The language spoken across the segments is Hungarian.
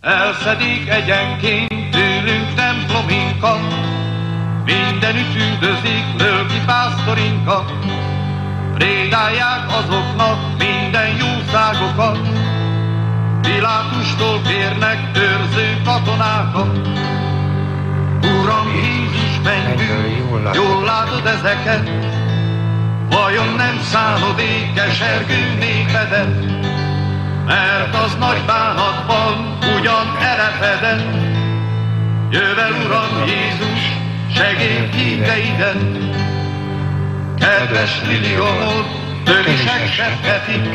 Elszedik egyenként tőlünk templominkat, mindenütt üldözik, lölki pásztorinkat, prédálják azoknak minden jószágokat, Pilátustól kérnek őrző katonákat. Uram Jézus, mennyből, jól látod. ezeket, vajon nem szánod ég kesergő népedet, mert az nagy bánatban ugyan erepedett. Jövel, Uram Jézus, segít híveidet, kedves liliomod, tövisek seppetik,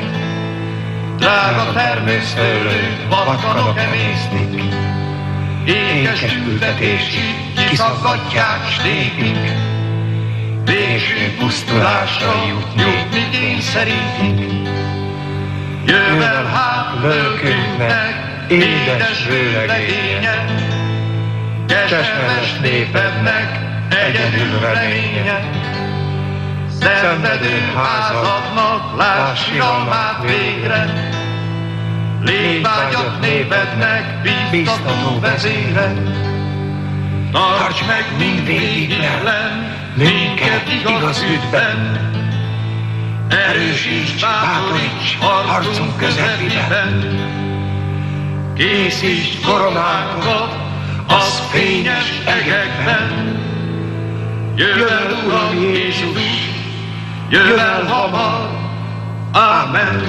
drága termőszőlő, vakkanok emésztik, ékes küldetési kiszaggatják, stépik, végső pusztulásra jutni kényszerítik. Jövel hát lölkünknek, édes vőlegénye, keserves népednek egyedül reménye. Szenvedő házadnak láss siralmát végre, Létvágyat népednek bíztató vezére. Tarts meg mindvégig ellen, minket igaz ügyben, Erősíts, bátoríts harcunk közepében, Készíts koronánkat az fényes egekben, Jövel, Uram Jézus, jövel hamar, Amen.